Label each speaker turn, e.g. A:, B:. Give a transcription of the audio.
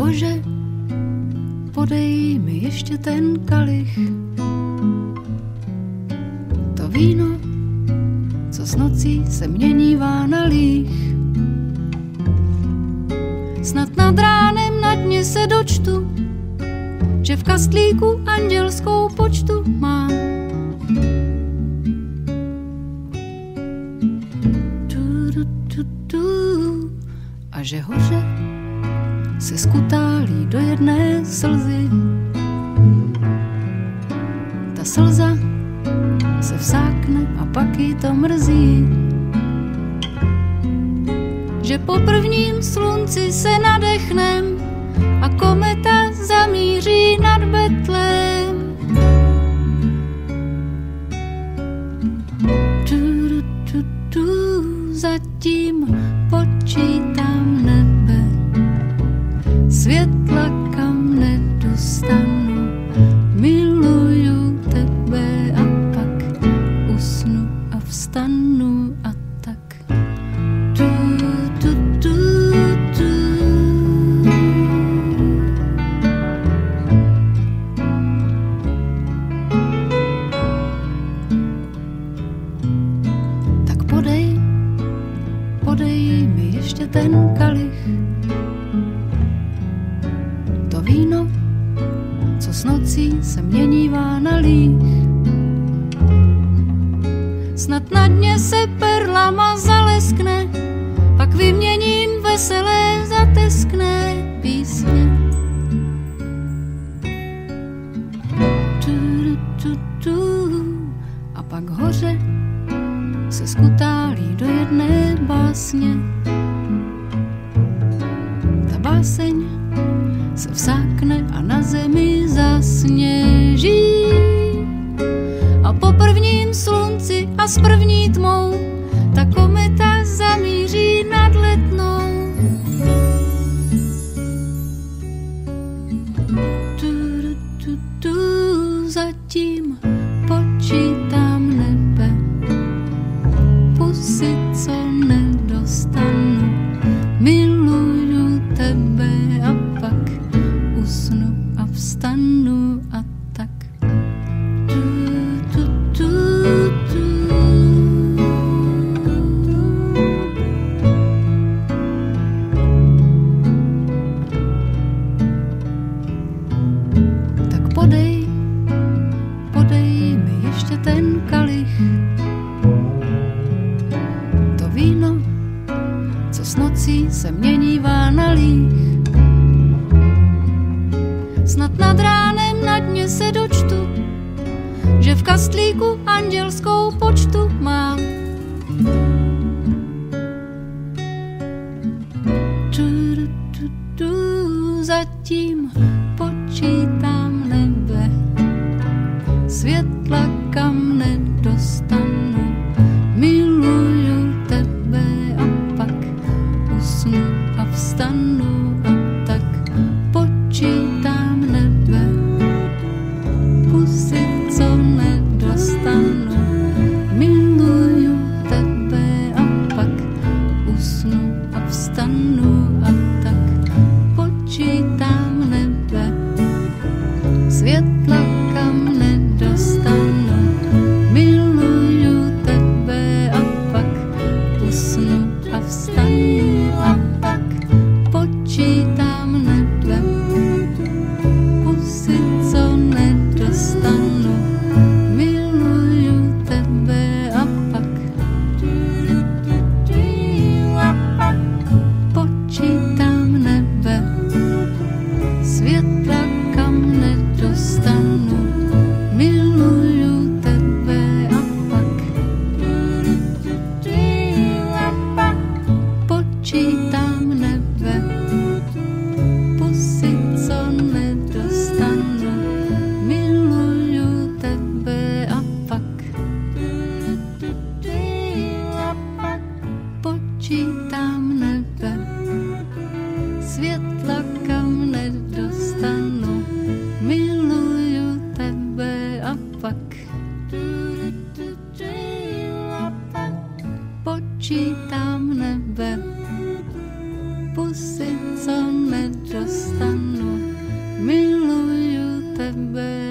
A: Bože, podej mi ještě ten kalich. To víno, co s nocí se měnívá na líh. Snad nad ránem na dně se dočtu, že v kastlíku andělskou počtu mám. A že hoře se skutálí do jedné slzy. Ta slza se vsákne a pak jí to mrzí. Že po prvním slunci se nadechnem a kometa zamíří nad Betlem. Světla kam nedostanu, miluju tebe a pak usnu a vstanu a nocí se měnívá na líh. Snad na dně se perlama zaleskne, pak vyměním veselé zateskné písně. Tu, tu, tu, a pak hoře se skutálí do jedné básně. Ta báseň se vsákne a na zemi zasněží. A po prvním slunci a s první tmou ten kalich. To víno, co s nocí se měnívá na líh. Snad nad ránem na dně se dočtu, že v kastlíku andělskou počtu mám. Vstanu počítám nebe, počítám nebe, světla kam nedostanu. Miluju tebe a pak počítám nebe, pusy, co nedostanu. Miluju tebe